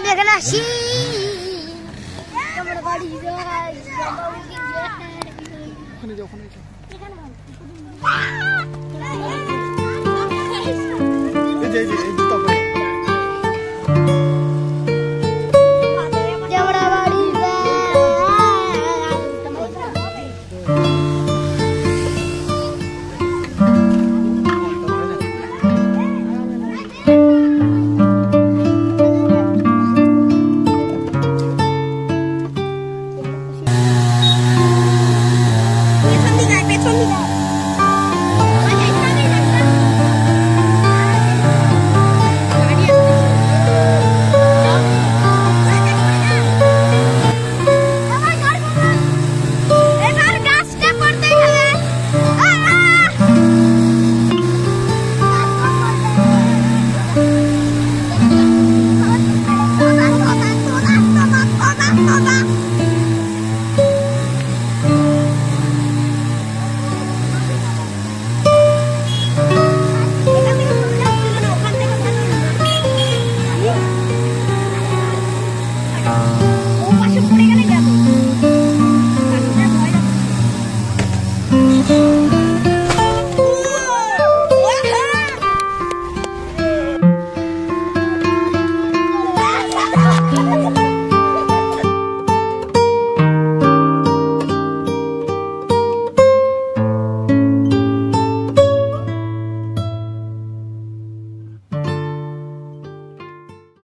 minha ganache. Bye.